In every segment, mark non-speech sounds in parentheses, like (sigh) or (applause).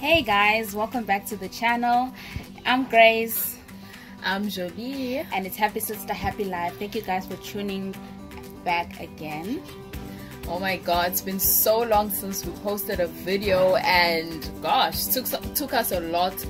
Hey guys, welcome back to the channel. I'm Grace. I'm Jolie. And it's Happy Sister Happy Life. Thank you guys for tuning back again. Oh my god, it's been so long since we posted a video and gosh, took took us a lot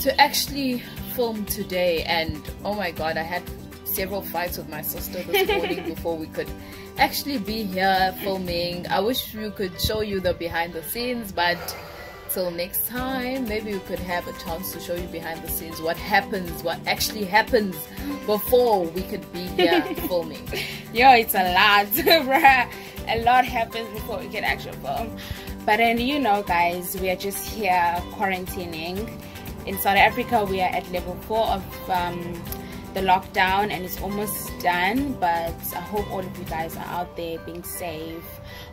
to actually film today and oh my god, I had several fights with my sister this (laughs) morning before we could actually be here filming. I wish we could show you the behind the scenes, but till next time. Maybe we could have a chance to show you behind the scenes what happens what actually happens before we could be here (laughs) filming. Yo it's a lot (laughs) bruh. A lot happens before we can actually film. But then you know guys we are just here quarantining. In south africa we are at level four of um, the lockdown and it's almost done but i hope all of you guys are out there being safe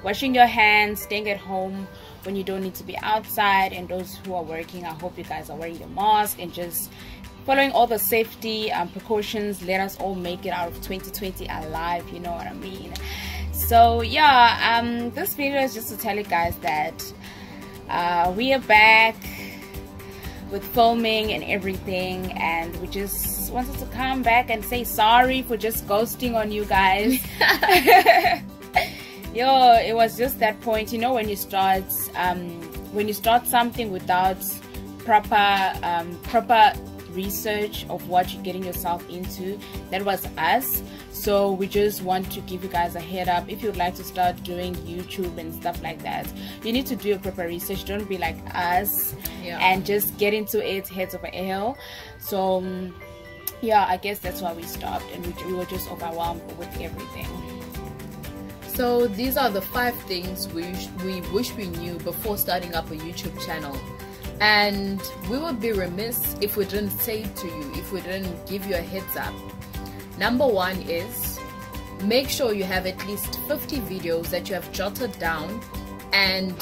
washing your hands staying at home when you don't need to be outside and those who are working i hope you guys are wearing your mask and just following all the safety um, precautions. Let us all make it out of 2020 alive you know what i mean? So yeah um this video is just to tell you guys that uh, we are back with filming and everything and we just wanted to come back and say sorry for just ghosting on you guys. (laughs) Yo it was just that point you know when you start um, when you start something without proper um, proper research of what you're getting yourself into that was us. So we just want to give you guys a head up. If you'd like to start doing youtube and stuff like that you need to do your proper research. Don't be like us yeah. and just get into it heads over hill so um, yeah i guess that's why we stopped and we, we were just overwhelmed with everything so these are the five things we, we wish we knew before starting up a YouTube channel. And we would be remiss if we didn't say it to you, if we didn't give you a heads up. Number one is make sure you have at least 50 videos that you have jotted down and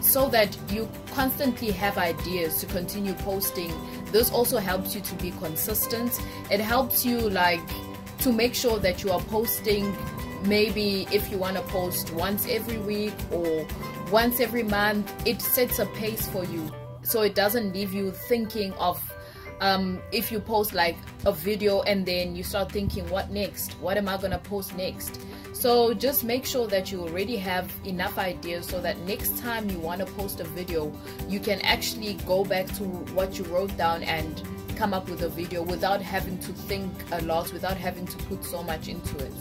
so that you constantly have ideas to continue posting. This also helps you to be consistent. It helps you like to make sure that you are posting maybe if you want to post once every week or once every month it sets a pace for you. So it doesn't leave you thinking of um, if you post like a video and then you start thinking what next? What am i gonna post next so just make sure that you already have enough ideas so that next time you want to post a video you can actually go back to what you wrote down and come up with a video without having to think a lot without having to put so much into it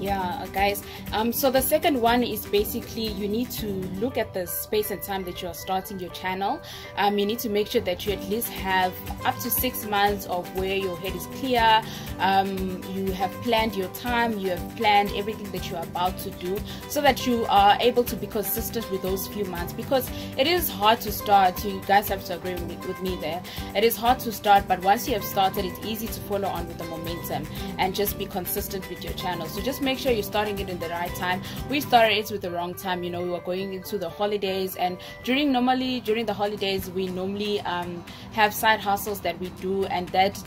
yeah guys. Um so the second one is basically you need to look at the space and time that you are starting your channel. Um you need to make sure that you at least have up to six months of where your head is clear. Um you have planned your time. You have planned everything that you are about to do so that you are able to be consistent with those few months because it is hard to start. You guys have to agree with me there. It is hard to start but once you have started it's easy to follow on with the momentum and just be consistent with your channel. So just make make sure you're starting it in the right time we started it with the wrong time you know we were going into the holidays and during normally during the holidays we normally um, have side hustles that we do and that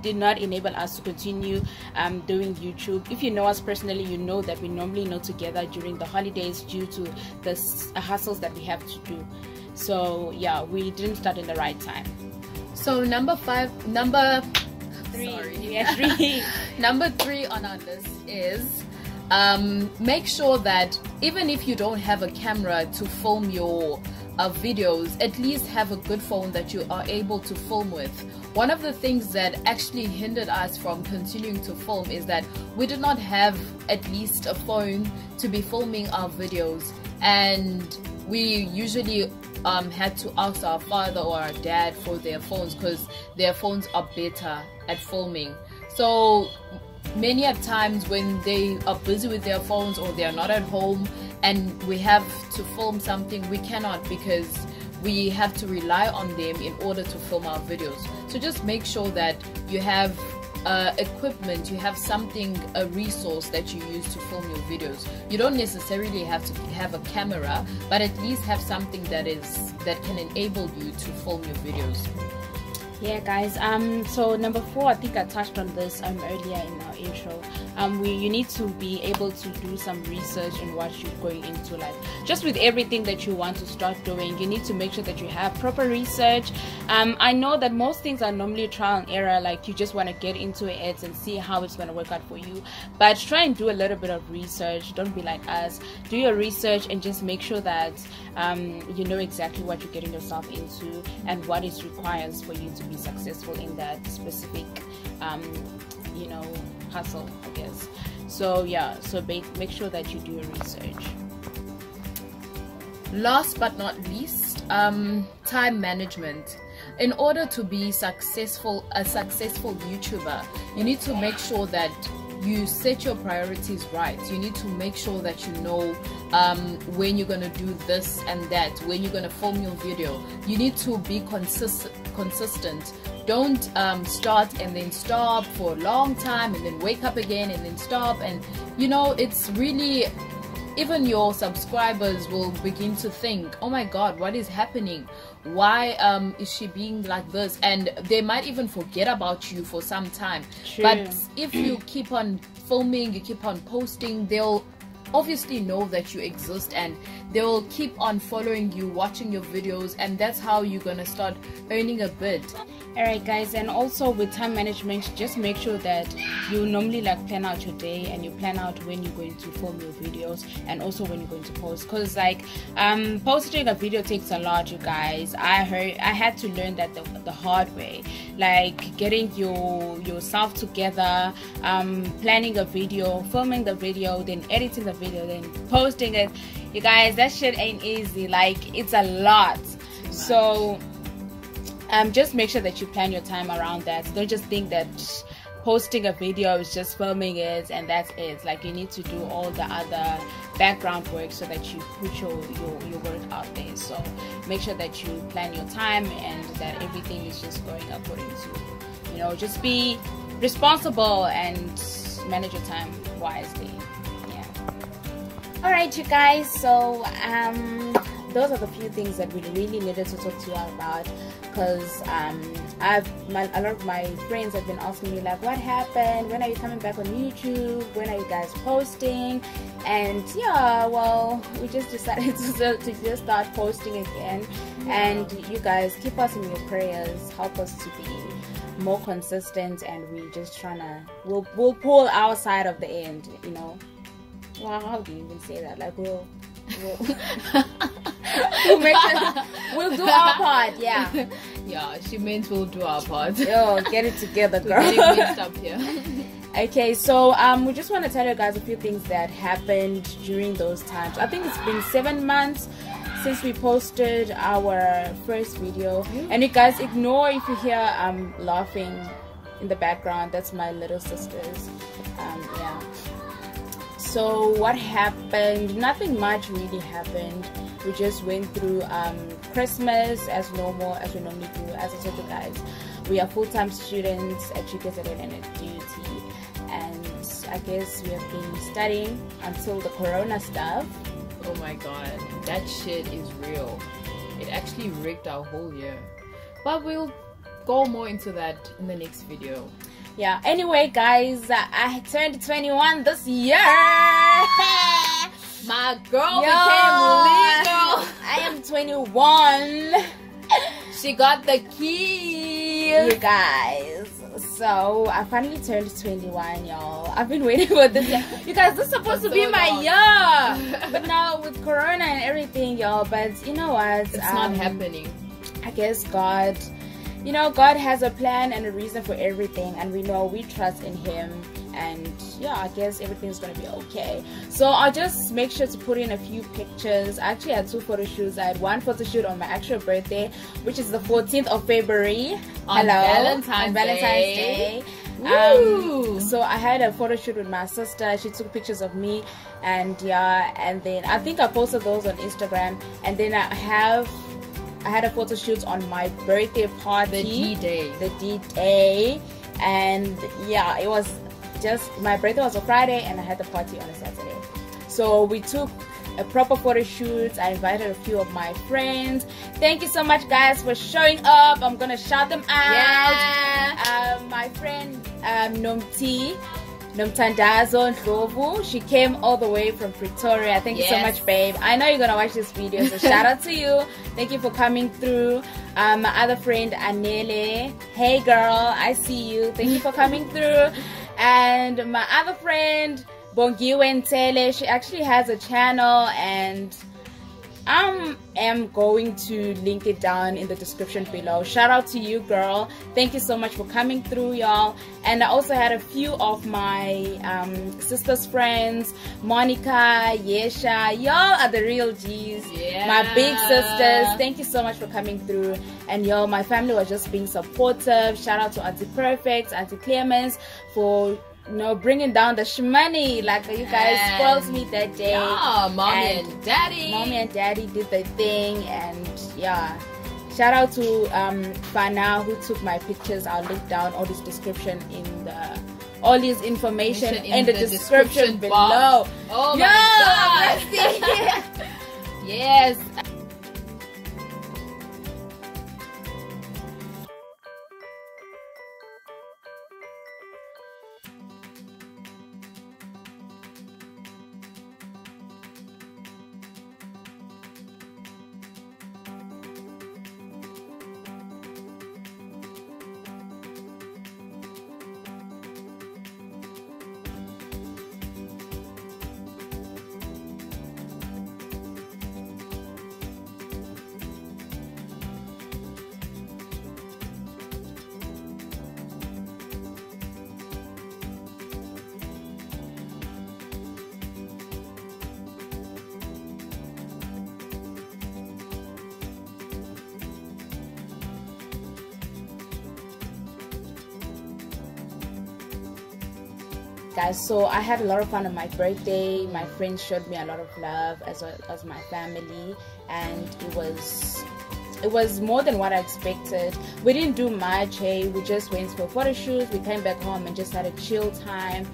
did not enable us to continue um, doing YouTube. If you know us personally, you know that we normally know together during the holidays due to the hustles that we have to do. So yeah, we didn't start in the right time. So number five, number three. Sorry. Yeah, three. (laughs) Number three on our list is um, make sure that even if you don't have a camera to film your uh, videos, at least have a good phone that you are able to film with. One of the things that actually hindered us from continuing to film is that we did not have at least a phone to be filming our videos and we usually um, had to ask our father or our dad for their phones because their phones are better at filming. So many a times when they are busy with their phones or they are not at home and we have to film something, we cannot because we have to rely on them in order to film our videos. So just make sure that you have uh, equipment, you have something, a resource that you use to film your videos. You don't necessarily have to have a camera, but at least have something that is that can enable you to film your videos. Yeah guys um so number four i think i touched on this um earlier in our intro. Um we you need to be able to do some research in what you're going into like just with everything that you want to start doing you need to make sure that you have proper research. Um i know that most things are normally trial and error like you just want to get into it and see how it's going to work out for you. But try and do a little bit of research. Don't be like us. Do your research and just make sure that um, you know exactly what you're getting yourself into and what is required for you to be successful in that specific um, you know hustle i guess. So yeah so make, make sure that you do your research. Last but not least um, time management. In order to be successful a successful youtuber you need to make sure that you set your priorities right. You need to make sure that you know um, when you're going to do this and that when you're going to film your video. You need to be consistent consistent. Don't um, start and then stop for a long time and then wake up again and then stop. And you know it's really even your subscribers will begin to think oh my god what is happening? Why um is she being like this? And they might even forget about you for some time. True. but if you keep on filming you keep on posting they'll obviously know that you exist and they will keep on following you watching your videos and that's how you're gonna start earning a bit Alright guys and also with time management just make sure that you normally like plan out your day and you plan out when you're going to film your videos and also when you're going to post. Because like um posting a video takes a lot you guys. I heard I had to learn that the, the hard way like getting your yourself together um planning a video filming the video then editing the video then posting it. You guys that shit ain't easy. Like it's a lot. So um, just make sure that you plan your time around that. Don't just think that posting a video is just filming it and that's it. Like you need to do all the other background work so that you put your, your, your work out there. So make sure that you plan your time and that everything is just going according to, you know, just be responsible and manage your time wisely. Yeah. All right, you guys. So um, those are the few things that we really needed to talk to you about because um, I've my, a lot of my friends have been asking me like, what happened? When are you coming back on YouTube? When are you guys posting? And yeah, well, we just (laughs) decided to, (laughs) to just start posting again. And you guys keep us in your prayers. Help us to be more consistent, and we just trying to we'll we'll pull our side of the end. You know. Well, how do you even say that? Like we'll. we'll (laughs) we'll, make we'll do our part, yeah. (laughs) yeah she means we'll do our part (laughs) Yo, get it together, (laughs) We're girl. mixed up here Okay, so um, we just want to tell you guys a few things that happened during those times. I think it's been seven months since we posted our first video, and you guys ignore if you hear um laughing in the background. That's my little sisters. Um, yeah. So what happened? Nothing much really happened. We just went through um, Christmas as normal as we normally do. As I told you guys, we are full-time students at UKZN and at and I guess we have been studying until the Corona stuff. oh my god that shit is real it actually rigged our whole year but we'll go more into that in the next video Yeah. Anyway, guys, I turned 21 this year. (laughs) my girl Yo, became legal I am 21. she got the key. you guys. So I finally turned 21, y'all. I've been waiting for this. year. You guys, this is supposed to be my long. year, (laughs) but now with Corona and everything, y'all. But you know what? it's not Um, happening I guess God, you know, God has a plan and a reason for everything, and we know we trust in Him. And yeah, I guess everything's gonna be okay. So I'll just make sure to put in a few pictures. I actually had two photo shoots. I had one photo shoot on my actual birthday, which is the 14th of February. On Hello, Valentine's on Valentine's Day. Day. Woo! Um, so I had a photo shoot with my sister. She took pictures of me, and yeah, and then I think I posted those on Instagram. And then I have, I had a photo shoot on my birthday party, the d-day the D day, and yeah, it was just my birthday was on Friday, and I had the party on a Saturday. So we took a proper photo shoot. I invited a few of my friends. Thank you so much, guys, for showing up. I'm gonna shout them out. Yeah. Um, my friend um, Nomti. Nomtandazo Ndlovu. She came all the way from Pretoria. Thank you so much, babe. I know you're gonna watch this video, so shout out to you. Thank you for coming through. Um, my other friend Anele. Hey girl, I see you. Thank you for coming through. And my other friend Bongiwe Ntele. She actually has a channel and I am going to link it down in the description below. Shout out to you, girl. Thank you so much for coming through, y'all. And I also had a few of my um, sister's friends, Monica, Yesha. Y'all are the real G's. Yeah. My big sisters. Thank you so much for coming through. And y'all, my family was just being supportive. Shout out to Auntie Perfect, Auntie Clemens for you know bringing down the shmoney. Like you guys And- spoiled me that day. Yeah, mommy And and, daddy. mommy and daddy did the thing and yeah shout out to um Fana who took my pictures i'll link down all this description in the all this information Information in, the, description, below. Oh Yo, my god. (laughs) (laughs) yes. Guys so i had a lot of fun on my birthday my friends showed me a lot of love as well as my family and it was it was more than what i expected we didn't do much hey we just went for photo shoots we came back home and just had a chill time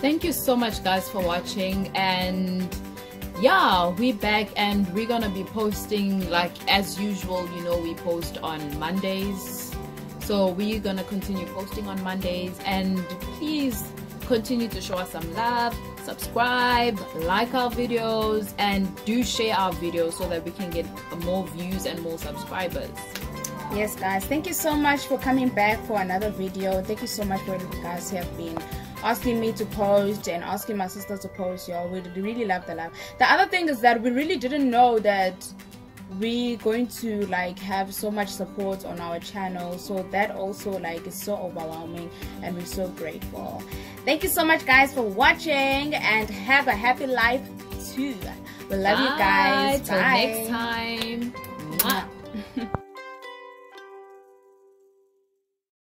Thank you so much, guys, for watching. And yeah, we're back and we're gonna be posting like as usual. You know, we post on Mondays. So we're gonna continue posting on Mondays. And please continue to show us some love, subscribe, like our videos, and do share our videos so that we can get more views and more subscribers. yes guys. Thank you so much for coming back for another video. Thank you so much for you guys have been asking me to post and asking my sister to post y'all. We really love the love the other thing is that we really didn't know that we're going to like have so much support on our channel so that also like is so overwhelming and we're so grateful thank you so much guys for watching and have a happy life too we love you guys Till Bye. next time. Mwah.